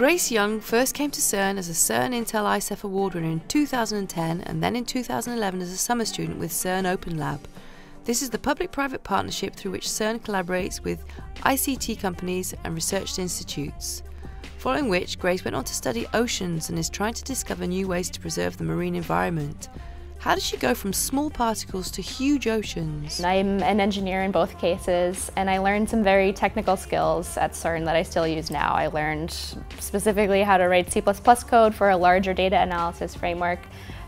Grace Young first came to CERN as a CERN Intel ISEF Award winner in 2010 and then in 2011 as a summer student with CERN Open Lab. This is the public private partnership through which CERN collaborates with ICT companies and research institutes. Following which, Grace went on to study oceans and is trying to discover new ways to preserve the marine environment. How does she go from small particles to huge oceans? I'm an engineer in both cases, and I learned some very technical skills at CERN that I still use now. I learned specifically how to write C++ code for a larger data analysis framework.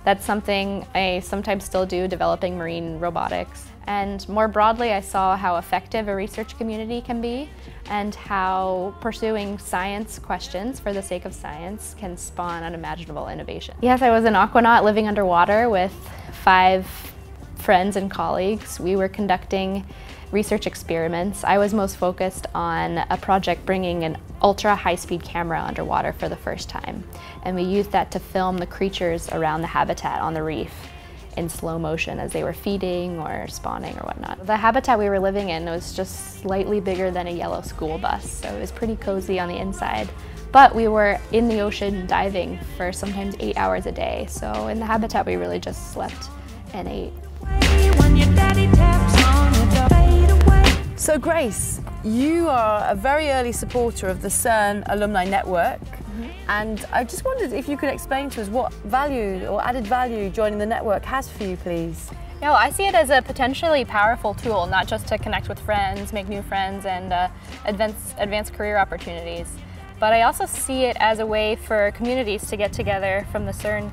That's something I sometimes still do, developing marine robotics. And more broadly, I saw how effective a research community can be and how pursuing science questions for the sake of science can spawn unimaginable innovation. Yes, I was an aquanaut living underwater with five friends and colleagues. We were conducting research experiments. I was most focused on a project bringing an ultra high-speed camera underwater for the first time. And we used that to film the creatures around the habitat on the reef in slow motion as they were feeding or spawning or whatnot. The habitat we were living in was just slightly bigger than a yellow school bus, so it was pretty cozy on the inside. But we were in the ocean diving for sometimes eight hours a day, so in the habitat we really just slept and ate. So Grace, you are a very early supporter of the CERN Alumni Network Mm -hmm. And I just wondered if you could explain to us what value or added value joining the network has for you, please. Yeah, well, I see it as a potentially powerful tool, not just to connect with friends, make new friends, and uh, advance, advance career opportunities, but I also see it as a way for communities to get together from the CERN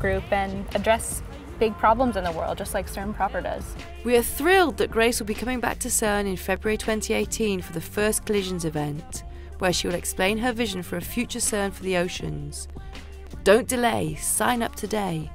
group and address big problems in the world, just like CERN proper does. We are thrilled that Grace will be coming back to CERN in February 2018 for the first Collisions event where she will explain her vision for a future CERN for the oceans. Don't delay, sign up today.